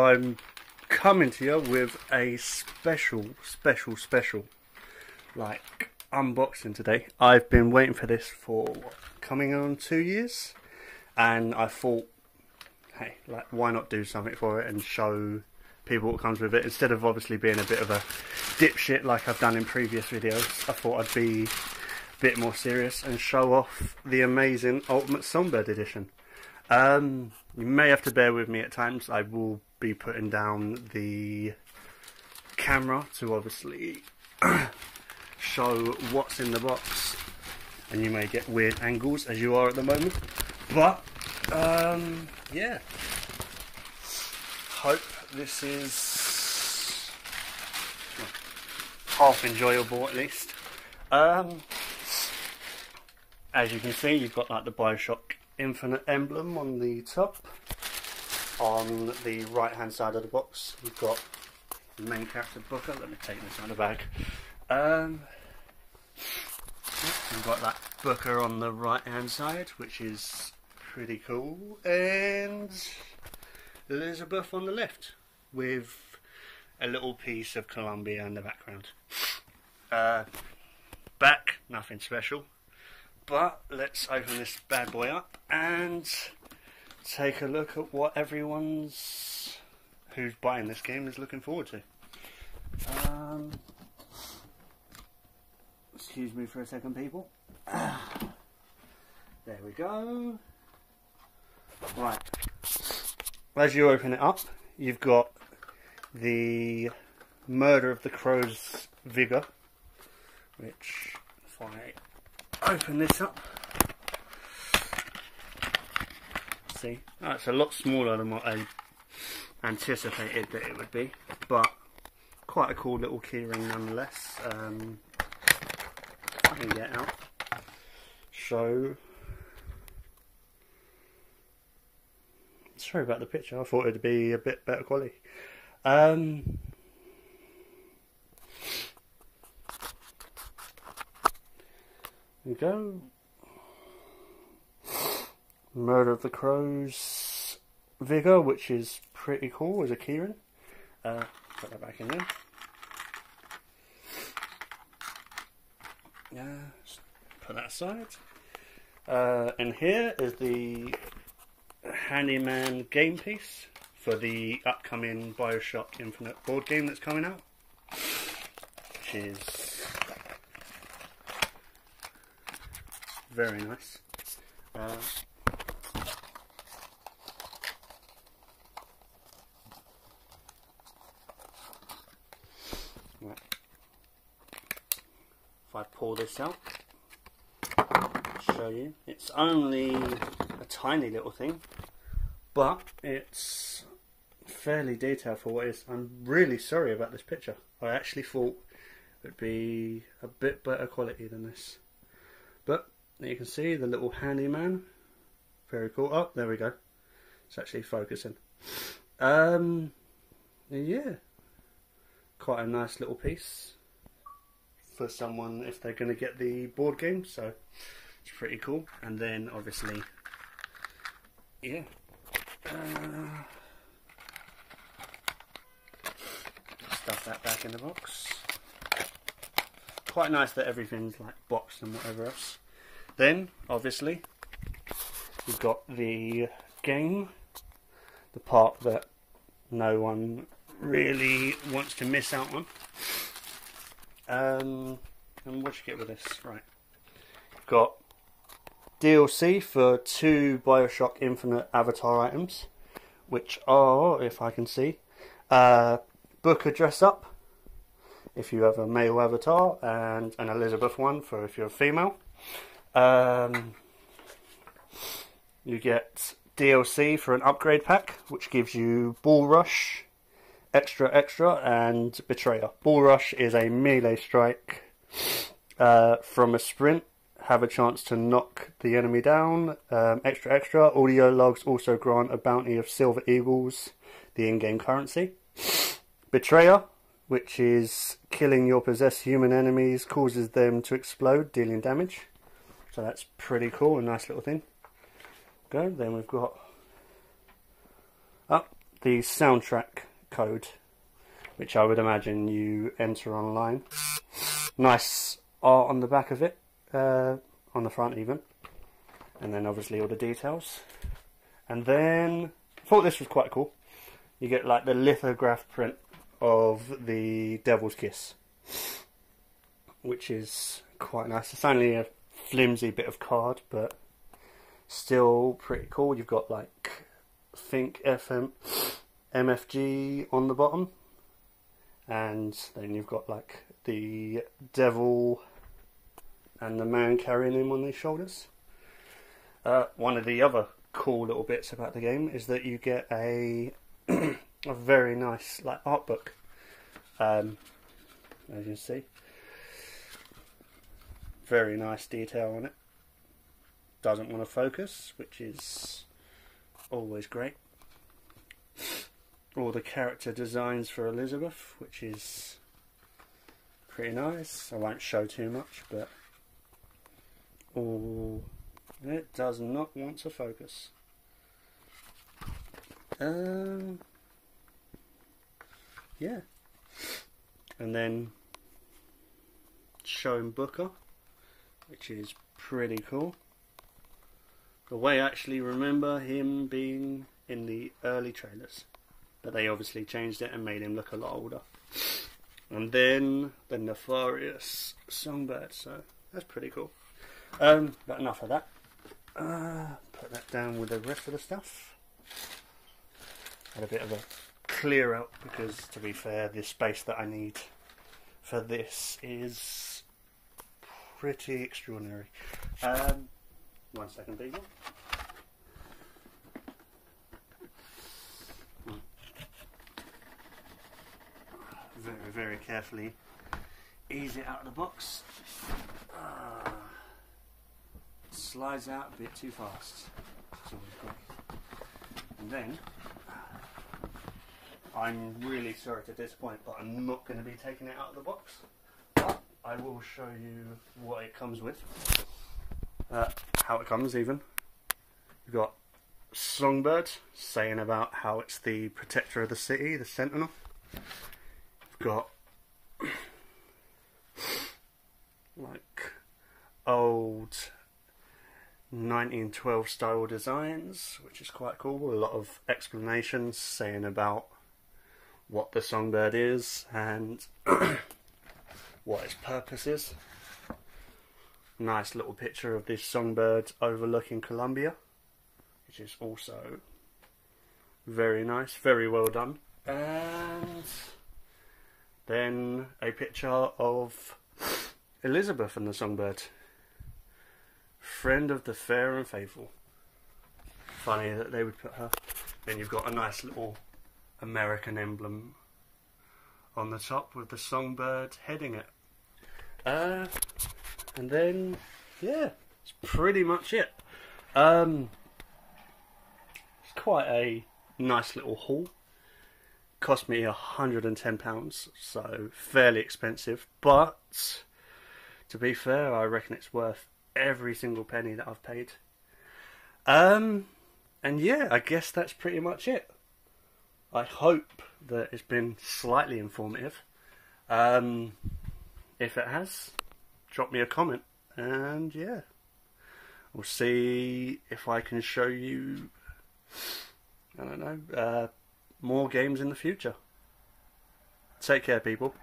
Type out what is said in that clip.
I'm coming to you with a special, special, special, like, unboxing today. I've been waiting for this for what, coming on two years, and I thought, hey, like, why not do something for it and show people what comes with it instead of obviously being a bit of a dipshit like I've done in previous videos. I thought I'd be a bit more serious and show off the amazing Ultimate Songbird Edition. Um, you may have to bear with me at times. I will be putting down the camera to obviously show what's in the box. And you may get weird angles as you are at the moment. But um, yeah. Hope this is half enjoyable at least. Um, as you can see you've got like the Bioshock Infinite emblem on the top on the right hand side of the box. You've got the main character Booker. Let me take this out of the bag. Um, we've got that Booker on the right hand side which is pretty cool. And Elizabeth on the left with a little piece of Columbia in the background. Uh, back nothing special. But let's open this bad boy up and take a look at what everyone's who's buying this game is looking forward to. Um, excuse me for a second, people. there we go. Right. As you open it up, you've got the Murder of the Crows Vigor, which, if I open this up. See, oh, it's a lot smaller than what I anticipated that it would be, but quite a cool little keyring nonetheless. Um, me get out. So, sorry about the picture. I thought it'd be a bit better quality. Um, go. Murder of the Crows Vigor, which is pretty cool as a keyring. Uh, put that back in there. Yeah, put that aside. Uh, and here is the Handyman game piece for the upcoming Bioshock Infinite board game that's coming out, which is very nice. Uh, pull this out, show you, it's only a tiny little thing, but it's fairly detailed for what it is. I'm really sorry about this picture. I actually thought it would be a bit better quality than this. But you can see the little handyman. Very cool. Oh, there we go. It's actually focusing. Um, yeah, quite a nice little piece for someone if they're going to get the board game. So it's pretty cool. And then obviously, yeah. Uh, stuff that back in the box. Quite nice that everything's like boxed and whatever else. Then, obviously, we've got the game, the part that no one really wants to miss out on. Um, and what you get with this? Right, got DLC for two Bioshock Infinite avatar items, which are, if I can see, uh, Booker dress up if you have a male avatar, and an Elizabeth one for if you're a female. Um, you get DLC for an upgrade pack, which gives you Bull Rush, Extra Extra, and Betrayer. Bull Rush is a melee strike uh, from a sprint. Have a chance to knock the enemy down. Um, extra Extra audio logs also grant a bounty of Silver Eagles, the in-game currency. Betrayer, which is killing your possessed human enemies, causes them to explode, dealing damage. So that's pretty cool, a nice little thing. Go. Then we've got oh, the soundtrack code, which I would imagine you enter online. Nice art on the back of it, uh, on the front even, and then obviously all the details. And then I thought this was quite cool. You get like the lithograph print of the Devil's Kiss, which is quite nice. It's only a flimsy bit of card, but still pretty cool. You've got like Fink FM, MFG on the bottom, and then you've got like the devil and the man carrying him on his shoulders. Uh, one of the other cool little bits about the game is that you get a a very nice like art book, um, as you see. Very nice detail on it. Doesn't want to focus, which is always great. All the character designs for Elizabeth, which is pretty nice. I won't show too much, but all it does not want to focus. Um, yeah. And then showing Booker, which is pretty cool. The way I actually remember him being in the early trailers, but they obviously changed it and made him look a lot older. And then the Nefarious Songbird, so that's pretty cool. Um, but enough of that. Uh, put that down with the rest of the stuff. Had a bit of a clear out because, to be fair, the space that I need for this is pretty extraordinary. Um, one second, people. Very, very carefully ease it out of the box. Uh, slides out a bit too fast. And then, I'm really sorry to disappoint, but I'm not going to be taking it out of the box. But I will show you what it comes with. Uh, how it comes, even. We've got Songbird saying about how it's the protector of the city, the Sentinel. Got like old 1912 style designs, which is quite cool. A lot of explanations saying about what the songbird is and what its purpose is. Nice little picture of this songbird overlooking Columbia, which is also very nice, very well done. And then a picture of Elizabeth and the songbird. Friend of the fair and faithful. Funny that they would put her. Then you've got a nice little American emblem on the top with the songbird heading it. Uh, and then, yeah, it's pretty much it. Um, it's quite a nice little haul. Cost me a hundred and ten pounds, so fairly expensive. But to be fair, I reckon it's worth every single penny that I've paid. Um, and yeah, I guess that's pretty much it. I hope that it's been slightly informative. Um, if it has, drop me a comment, and yeah, we'll see if I can show you. I don't know uh, more games in the future. Take care, people.